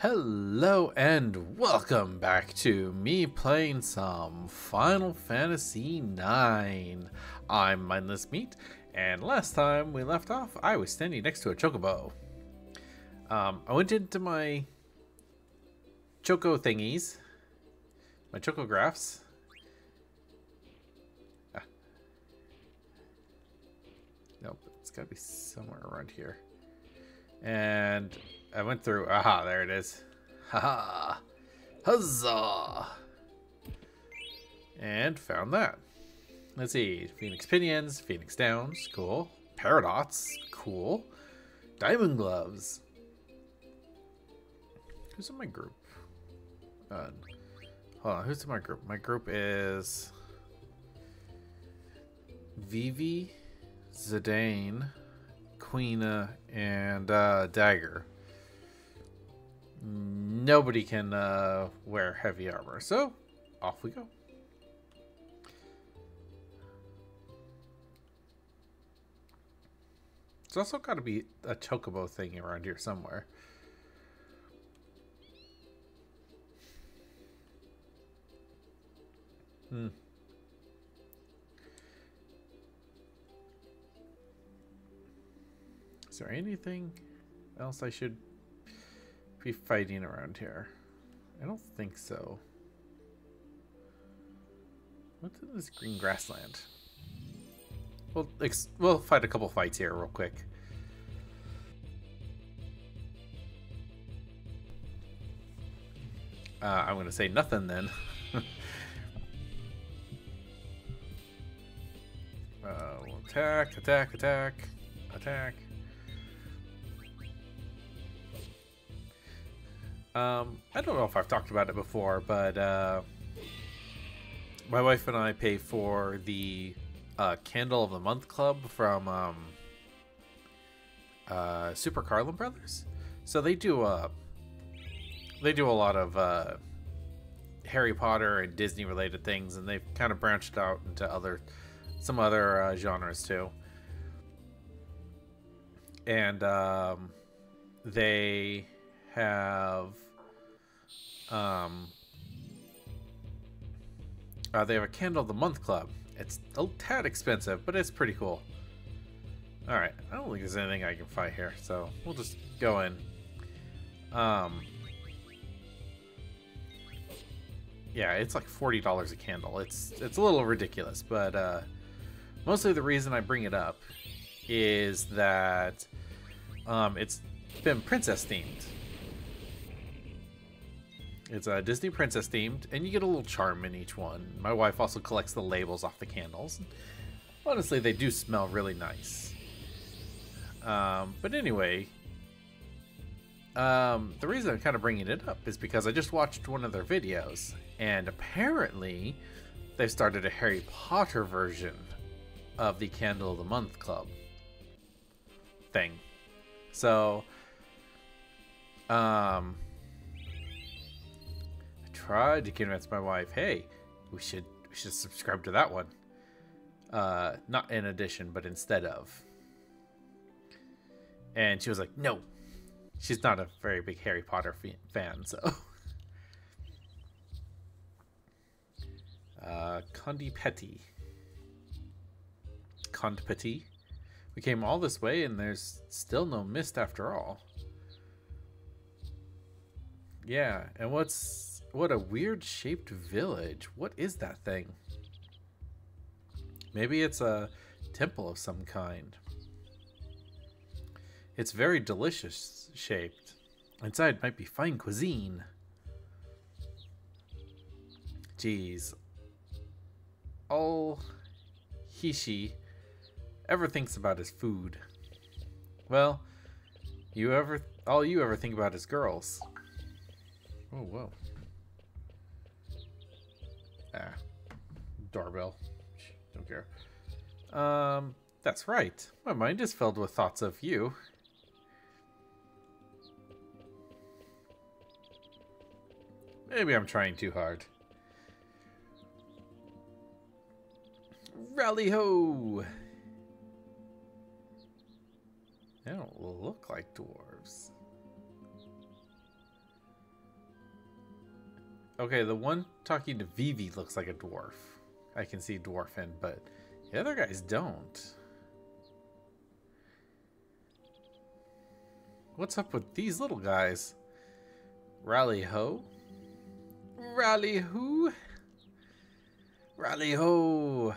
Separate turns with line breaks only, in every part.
Hello and welcome back to me playing some Final Fantasy IX. I'm Mindless Meat, and last time we left off, I was standing next to a chocobo. Um, I went into my choco thingies, my chocographs. Ah. Nope, it's gotta be somewhere around here. And I went through. Aha, there it is. Haha. Huzzah! And found that. Let's see. Phoenix Pinions, Phoenix Downs, cool. Paradots, cool. Diamond Gloves. Who's in my group? Uh, hold on, who's in my group? My group is Vivi, Zidane, Quina, and uh, Dagger. Nobody can uh, wear heavy armor, so off we go. There's also got to be a chocobo thing around here somewhere. Hmm. Is there anything else I should be fighting around here? I don't think so. What's in this green grassland? We'll, we'll fight a couple fights here real quick. Uh, I'm going to say nothing then. uh, we'll attack, attack, attack, attack. Um, I don't know if I've talked about it before, but uh, my wife and I pay for the uh, Candle of the Month Club from um, uh, Super Carlin Brothers. So they do a uh, they do a lot of uh, Harry Potter and Disney related things, and they've kind of branched out into other some other uh, genres too. And um, they have um uh, they have a candle of the month club. It's a tad expensive but it's pretty cool. All right i don't think there's anything i can fight here so we'll just go in. Um yeah it's like $40 a candle. It's it's a little ridiculous but uh mostly the reason i bring it up is that um it's been princess themed it's a Disney princess themed, and you get a little charm in each one. My wife also collects the labels off the candles. Honestly, they do smell really nice. Um, but anyway, um, the reason I'm kind of bringing it up is because I just watched one of their videos, and apparently they've started a Harry Potter version of the Candle of the Month Club thing. So, um, tried to convince my wife, hey, we should we should subscribe to that one. Uh, not in addition, but instead of. And she was like, no. She's not a very big Harry Potter fan, so. uh, Condi Petty. Cond Petit. We came all this way and there's still no mist after all. Yeah, and what's what a weird shaped village. What is that thing? Maybe it's a temple of some kind. It's very delicious shaped. Inside might be fine cuisine. Jeez. All Hishi ever thinks about is food. Well, you ever all you ever think about is girls. Oh, whoa. Doorbell. Don't care. Um, that's right. My mind is filled with thoughts of you. Maybe I'm trying too hard. Rally ho! They don't look like dwarves. Okay, the one talking to Vivi looks like a dwarf. I can see dwarf in, but the other guys don't. What's up with these little guys? Rally ho? Rally who? Rally ho!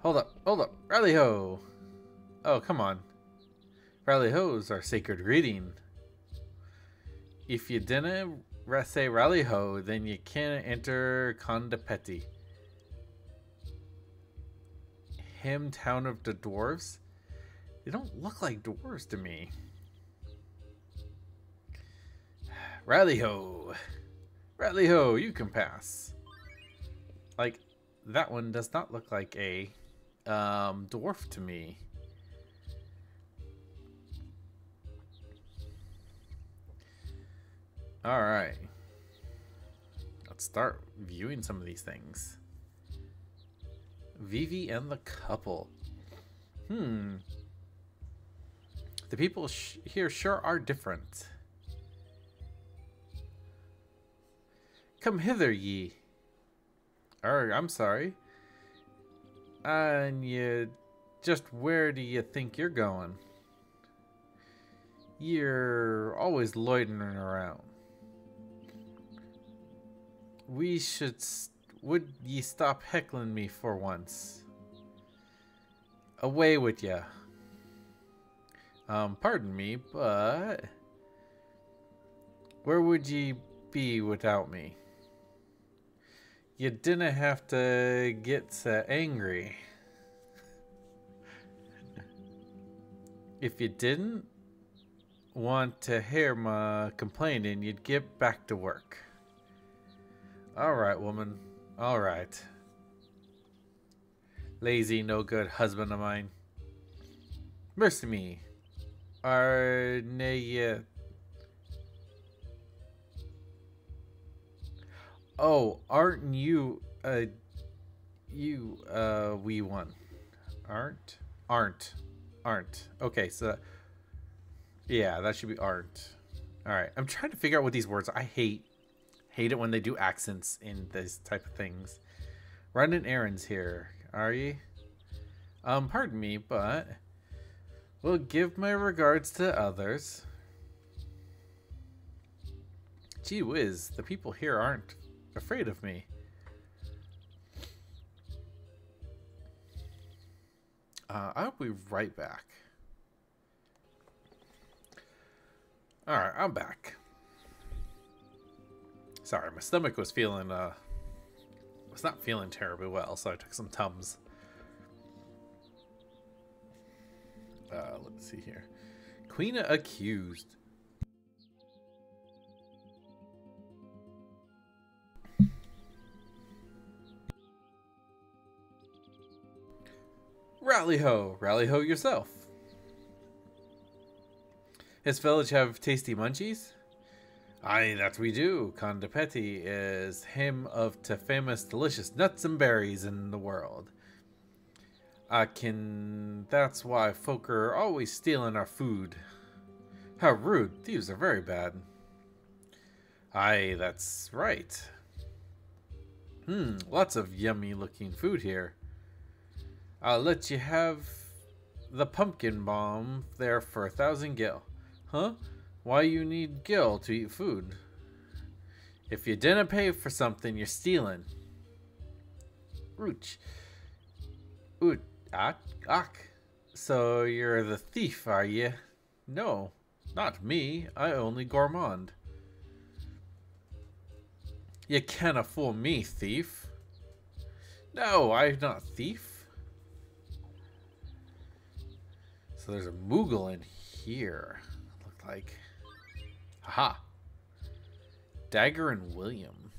Hold up, hold up, rally ho! Oh, come on. Rally ho's our sacred greeting. If you didn't say rally ho, then you can't enter Conde Petie. Him town of the dwarves? They don't look like dwarves to me. Rally ho! Rally ho, you can pass. Like, that one does not look like a um, dwarf to me. Alright. Let's start viewing some of these things. Vivi and the couple. Hmm. The people here sure are different. Come hither, ye. Er, I'm sorry. And you... Just where do you think you're going? You're always loitering around we should. Would ye stop heckling me for once? Away with ya. Um, pardon me, but where would ye be without me? You didn't have to get so angry. if you didn't want to hear my complaining, you'd get back to work. Alright, woman. Alright. Lazy, no good husband of mine. Mercy me. Are ne Oh, aren't you uh you uh we one? Aren't? Aren't. Aren't. Okay, so yeah, that should be aren't. Alright. I'm trying to figure out what these words I hate Hate it when they do accents in this type of things. Running errands here, are ye? Um, pardon me, but will give my regards to others. Gee whiz, the people here aren't afraid of me. Uh, I'll be right back. Alright, I'm back. Sorry, my stomach was feeling, uh, was not feeling terribly well, so I took some Tums. Uh, let's see here. Queen accused. Rally ho! Rally ho yourself! His village have tasty munchies? Aye, that we do. Conde Petie is him of the famous delicious nuts and berries in the world. I can... That's why folk are always stealing our food. How rude. Thieves are very bad. Aye, that's right. Hmm, lots of yummy looking food here. I'll let you have the pumpkin bomb there for a thousand gil. Huh? Why you need gil to eat food? If you didn't pay for something, you're stealing. Rooch. Oot. Ak. Ak. So you're the thief, are you? No, not me. I only gourmand. You can't fool me, thief. No, I'm not thief. So there's a Moogle in here. Look like. Aha. Dagger and William.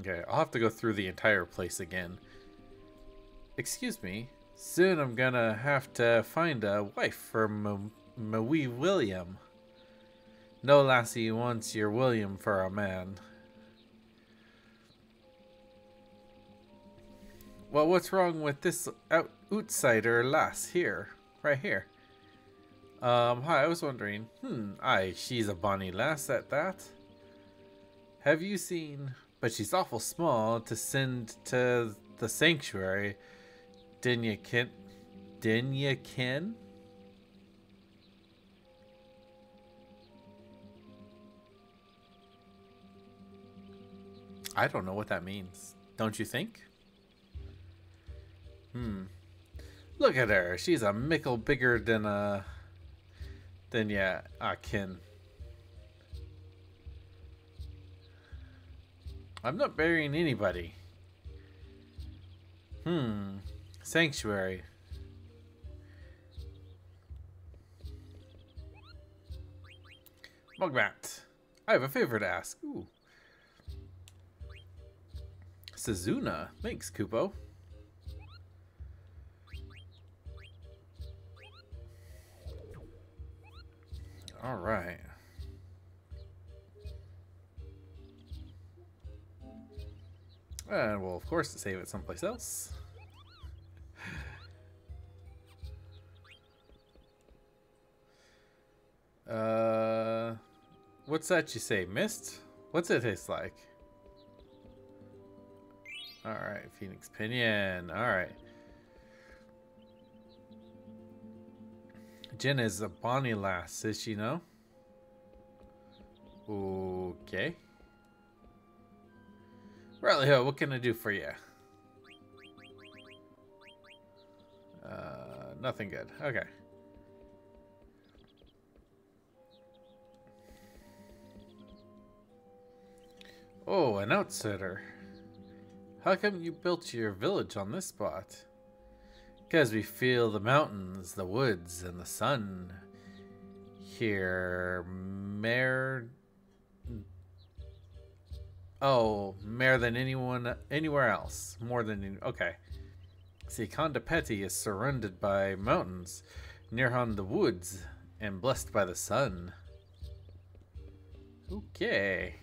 Okay, I'll have to go through the entire place again. Excuse me. Soon I'm gonna have to find a wife for my wee William. No lassie wants your William for a man. Well, what's wrong with this out outsider lass here? Right here. Um, hi, I was wondering. Hmm, aye, she's a bonny lass at that. Have you seen... But she's awful small to send to the sanctuary. Didn't you ken... Didn't you ken? I don't know what that means. Don't you think? Hmm. Look at her. She's a mickle bigger than a... Than, yeah, a kin. I'm not burying anybody. Hmm. Sanctuary. Mugmat. I have a favor to ask. Ooh. Sazuna. Thanks, Kupo. All right. And we'll, of course, save it someplace else. uh, what's that you say? Mist? What's it taste like? Alright, Phoenix Pinion. Alright. Jen is a bonny lass, is she no? Okay. Riley what can I do for you? Uh, nothing good. Okay. Oh, an outsider. How come you built your village on this spot? Because we feel the mountains, the woods, and the sun. Here, Mare Oh, more than anyone anywhere else. More than any, okay. See, Conde Petie is surrounded by mountains, near on the woods, and blessed by the sun. Okay.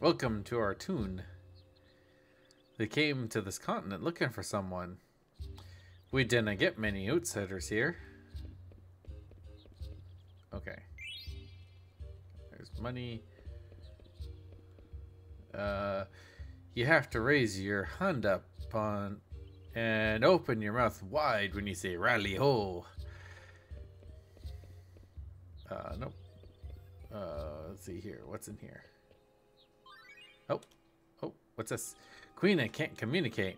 Welcome to our tune. They came to this continent looking for someone. We didn't get many outsiders here. Okay There's money. Uh, you have to raise your hand up on and open your mouth wide when you say rally ho. Uh, nope. Uh, let's see here. What's in here? Oh, oh, what's this? Queen, I can't communicate.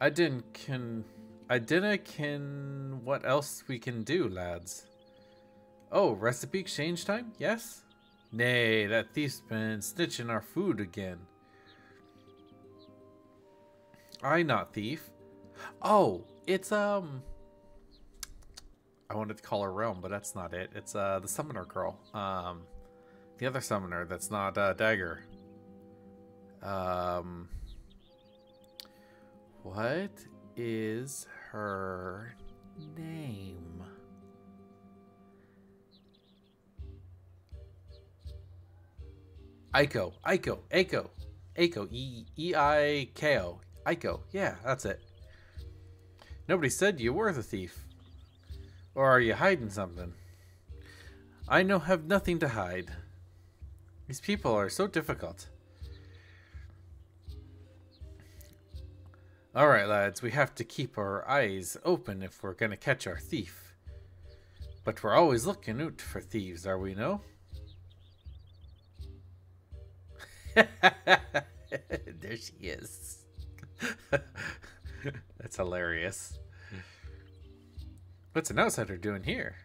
I didn't can... I didn't can... What else we can do, lads? Oh, recipe exchange time? Yes? Nay, that thief's been snitching our food again. I not thief. Oh, it's, um... I wanted to call her Realm, but that's not it. It's, uh, the Summoner Girl. Um, the other Summoner that's not, uh, Dagger. Um... What is her name? Eiko, Eiko, Eiko, Eiko, E E I K O, Eiko. Yeah, that's it. Nobody said you were the thief. Or are you hiding something? I know have nothing to hide. These people are so difficult. Alright, lads, we have to keep our eyes open if we're gonna catch our thief. But we're always looking out for thieves, are we no? there she is. That's hilarious. What's an outsider doing here?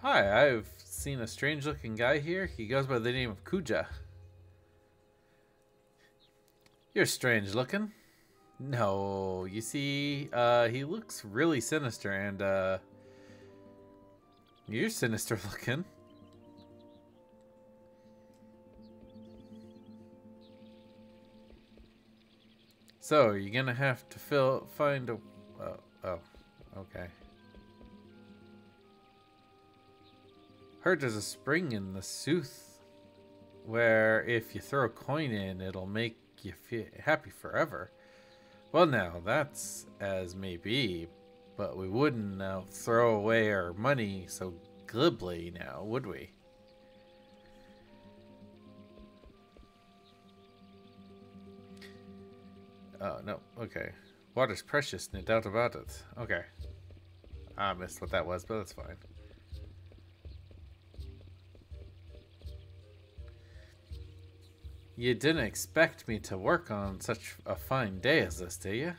Hi, I've seen a strange looking guy here. He goes by the name of Kuja. You're strange looking. No, you see, uh, he looks really sinister, and, uh, you're sinister looking. So, you're gonna have to fill, find a, uh, oh, okay. Heard there's a spring in the Sooth where if you throw a coin in, it'll make you feel happy forever. Well, now, that's as may be, but we wouldn't now throw away our money so glibly now, would we? Oh, no. Okay. Water's precious, no doubt about it. Okay. I missed what that was, but that's fine. You didn't expect me to work on such a fine day as this, did you?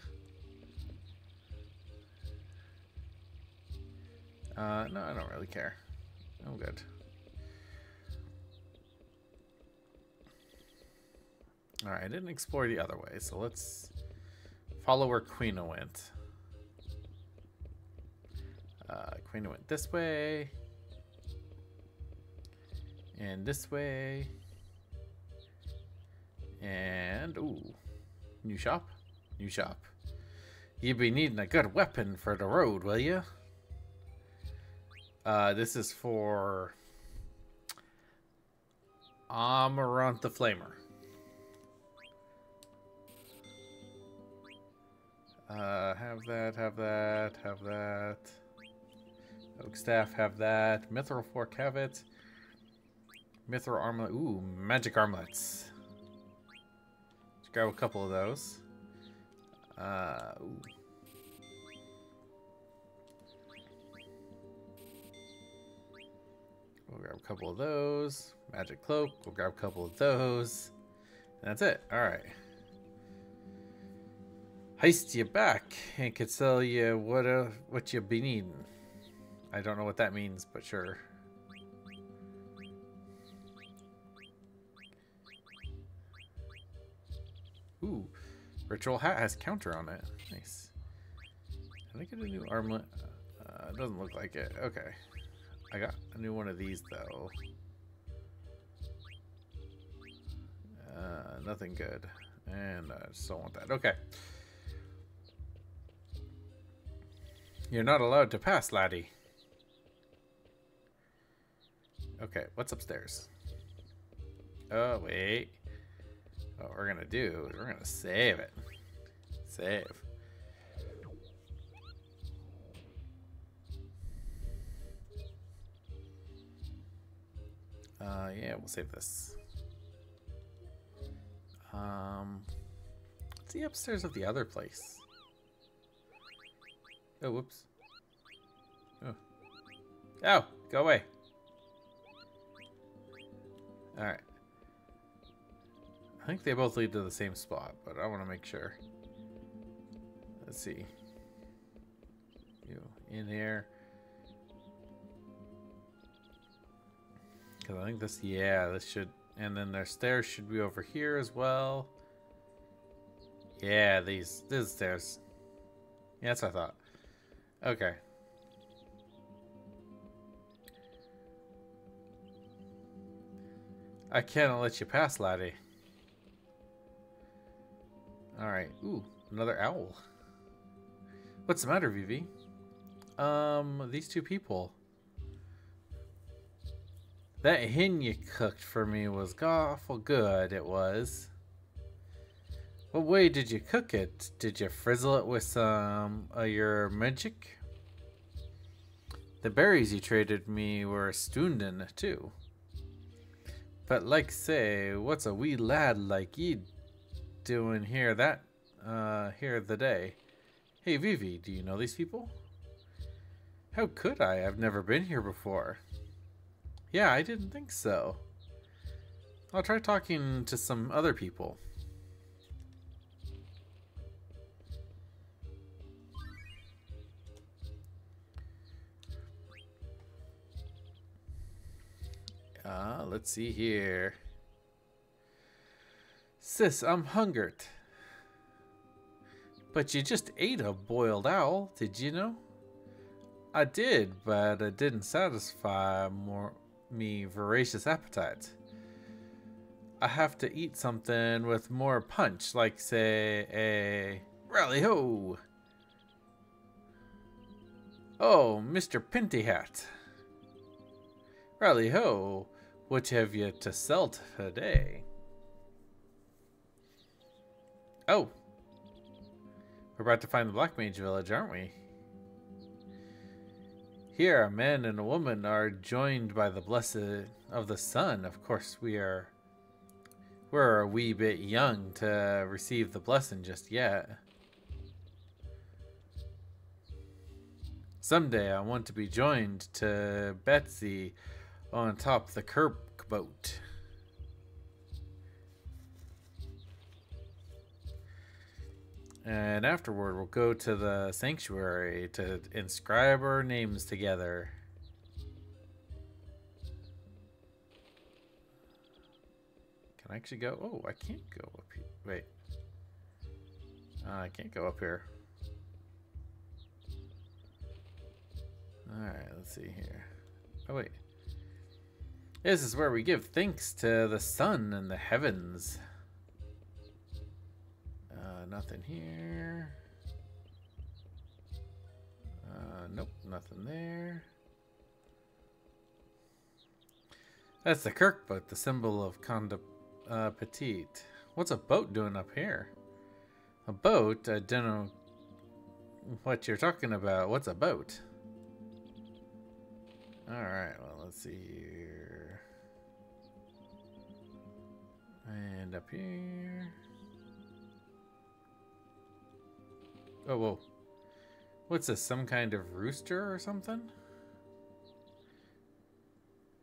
Uh, no, I don't really care. I'm good. Alright, I didn't explore the other way, so let's follow where Quina went. Uh, Quina went this way. And this way. And, ooh, new shop? New shop. You'd be needing a good weapon for the road, will you? Uh, this is for Amarant the Flamer. Uh, have that, have that, have that. Oak Staff, have that. Mithril Fork, have it. Mithril Armlet, ooh, magic armlets grab a couple of those. Uh, We'll grab a couple of those. Magic cloak. We'll grab a couple of those. And that's it. All right. Heist you back and could sell you what uh, what you be needing. I don't know what that means, but sure. Ooh, ritual hat has counter on it. Nice. Can I get a new armlet? Uh, doesn't look like it. Okay. I got a new one of these though. Uh, nothing good. And I just don't want that. Okay. You're not allowed to pass, laddie. Okay, what's upstairs? Oh, wait. What we're gonna do is we're gonna save it. Save. Uh, yeah, we'll save this. Um, what's the upstairs of the other place? Oh, whoops. Oh. Oh, go away. Alright. I think they both lead to the same spot, but I want to make sure. Let's see. You in here. Because I think this, yeah, this should, and then their stairs should be over here as well. Yeah, these, these stairs. Yeah, that's what I thought. Okay. I can't let you pass, laddie. Alright. Ooh, another owl. What's the matter, Vivi? Um, these two people. That hen you cooked for me was awful good, it was. What way did you cook it? Did you frizzle it with some of your magic? The berries you traded me were stunden too. But like say, what's a wee lad like ye doing here that uh here the day? Hey Vivi, do you know these people? How could I? I've never been here before. Yeah, I didn't think so. I'll try talking to some other people. Uh, let's see here. Sis, I'm hungered. But you just ate a boiled owl, did you know? I did, but it didn't satisfy more me voracious appetite. I have to eat something with more punch, like say a rally ho. Oh, Mr. Pinty Hat. Rally ho! What have you to sell today? Oh! We're about to find the Black Mage Village, aren't we? Here, a man and a woman are joined by the blessed of the sun. Of course, we are we're a wee bit young to receive the blessing just yet. Someday I want to be joined to Betsy on top the Kirk boat. And afterward, we'll go to the sanctuary to inscribe our names together. Can I actually go? Oh, I can't go up here. Wait. Uh, I can't go up here. Alright, let's see here. Oh, wait. This is where we give thanks to the sun and the heavens. Uh, nothing here. Uh, nope, nothing there. That's the Kirk boat, the symbol of Conda uh, Petite. What's a boat doing up here? A boat? I don't know what you're talking about. What's a boat? Alright, well, let's see here. And up here. Oh, whoa. What's this? Some kind of rooster or something?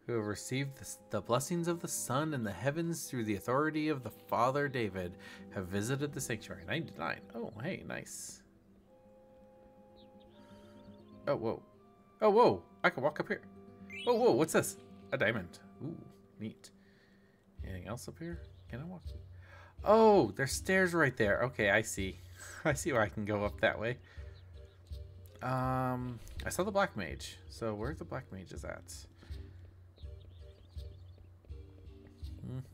Who have received the, the blessings of the sun and the heavens through the authority of the Father David have visited the sanctuary. 99. Oh, hey, nice. Oh, whoa. Oh, whoa. I can walk up here. Whoa, whoa, what's this? A diamond. Ooh, neat. Anything else up here? Can I walk? Oh, there's stairs right there. Okay, I see. I see where I can go up that way. Um, I saw the black mage. So where's the black mage is at?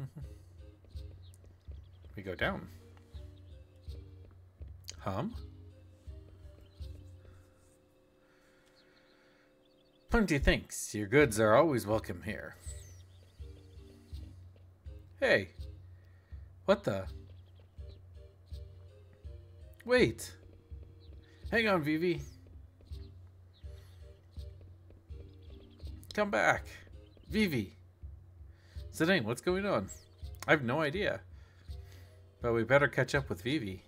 we go down. Hum? Plenty thanks. Your goods are always welcome here. Hey. What the? Wait. Hang on, Vivi. Come back. Vivi. Zidane, what's going on? I have no idea. But we better catch up with Vivi.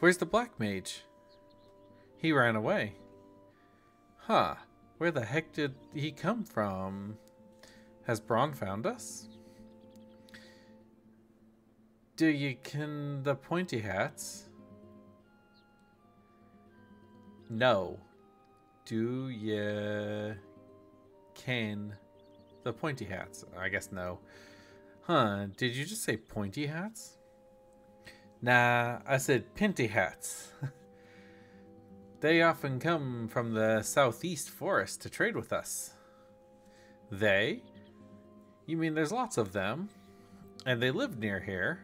Where's the black mage? He ran away. Huh. Where the heck did he come from? Has Brahne found us? Do you ken the pointy hats? No. Do you ken the pointy hats? I guess no. Huh, did you just say pointy hats? Nah, I said pinty hats. they often come from the southeast forest to trade with us. They? You mean there's lots of them? And they live near here?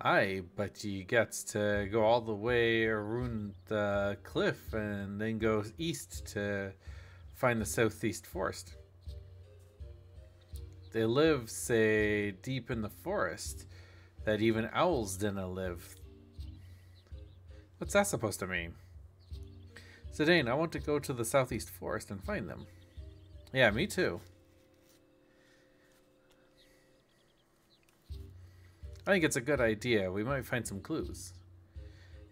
Aye, but ye gets to go all the way around the cliff and then go east to find the southeast forest. They live, say, deep in the forest that even owls didn't live. What's that supposed to mean? Zidane, I want to go to the southeast forest and find them. Yeah, me too. I think it's a good idea. We might find some clues.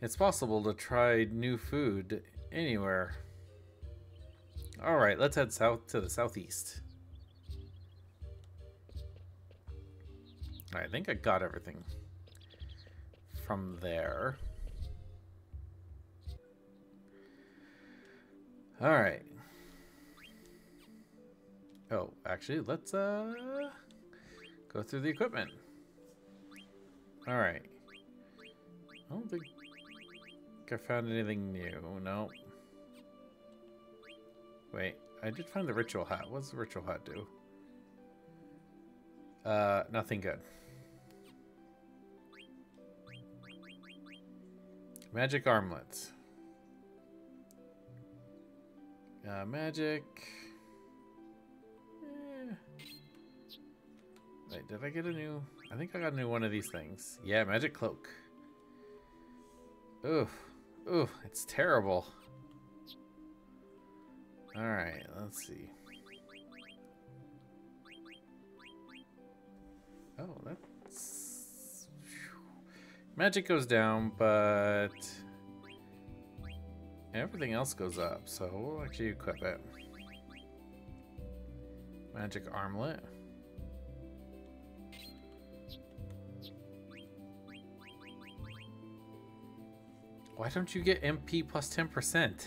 It's possible to try new food anywhere. Alright, let's head south to the southeast. I think I got everything from there. Alright. Oh, actually, let's uh go through the equipment. Alright. I don't think I found anything new. No. Wait, I did find the ritual hat. What's the ritual hat do? Uh, nothing good. Magic armlets. Uh, magic. Eh. Wait, did I get a new... I think I got a new one of these things. Yeah, magic cloak. Ooh. Ooh, it's terrible. Alright, let's see. Oh, that's... Magic goes down, but... Everything else goes up, so we'll actually equip it. Magic armlet. Why don't you get MP plus 10%?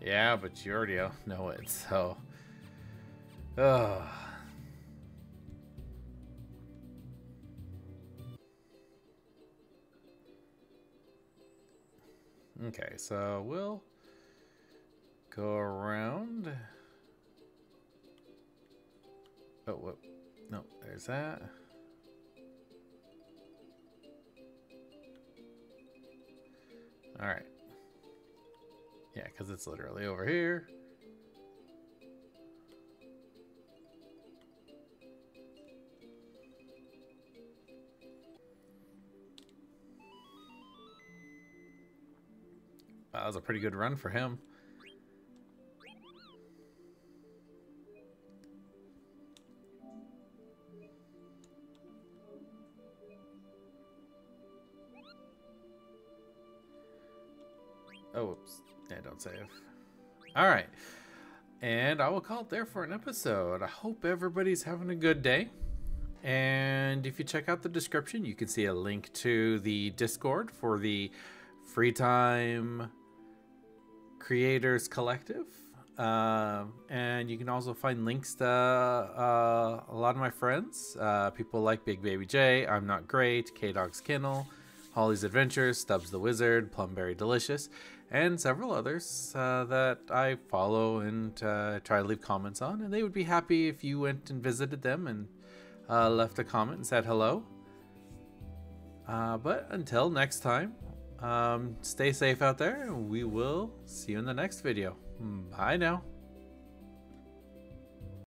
Yeah, but you already know it, so... Ugh. Okay, so we'll go around. Oh, what? No, there's that. All right. Yeah, because it's literally over here. That was a pretty good run for him. Oh, whoops. Yeah, don't save. Alright. And I will call it there for an episode. I hope everybody's having a good day. And if you check out the description, you can see a link to the Discord for the free time Creators Collective. Uh, and you can also find links to uh, a lot of my friends. Uh, people like Big Baby J, I'm Not Great, K Dog's Kennel, Holly's Adventures, Stubs the Wizard, Plumberry Delicious, and several others uh, that I follow and uh, try to leave comments on. And they would be happy if you went and visited them and uh, left a comment and said hello. but until next time, um, stay safe out there, and we will see you in the next video. Bye now.